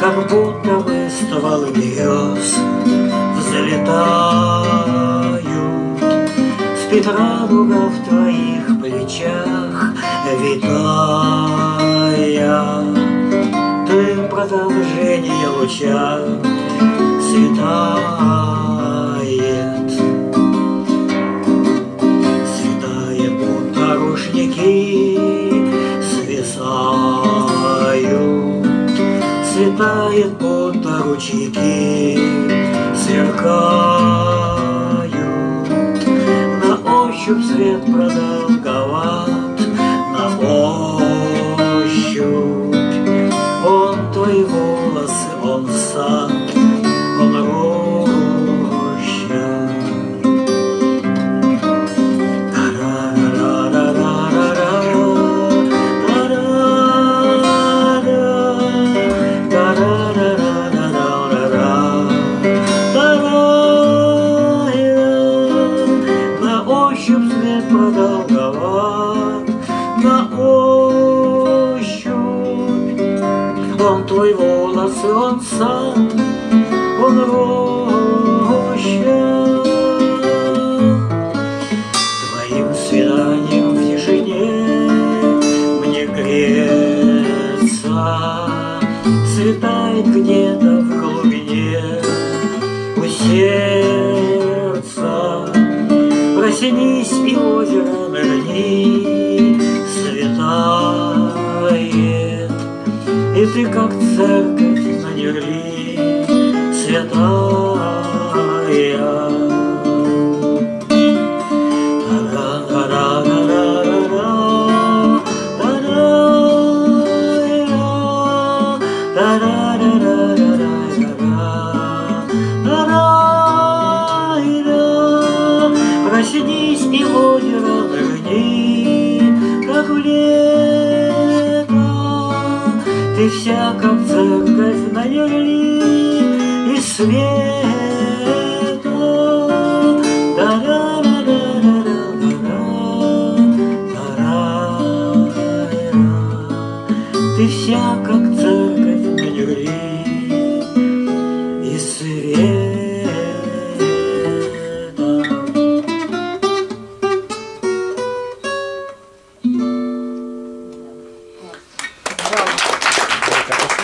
как будто бы стволы берез взлетают. Спит радуга в твоих плечах, витая. Ты продолжение луча светает. Светает, будто рушники свисают. Светает, будто ручейки сверкают. Ночью цвет продал. Он твой волос, и он сад, он роща. Твоим свиданием в тишине мне греться. Светает где-то в глубине у сердца. Проснись, и озеро нырни, светает И ты, как церковь на нерли, святая Проснись и озеро нырни, как в лето. Ты вся как церковь на юли и светло. Ты вся как церковь на юре и света. Браво. Gracias.